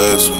de eso.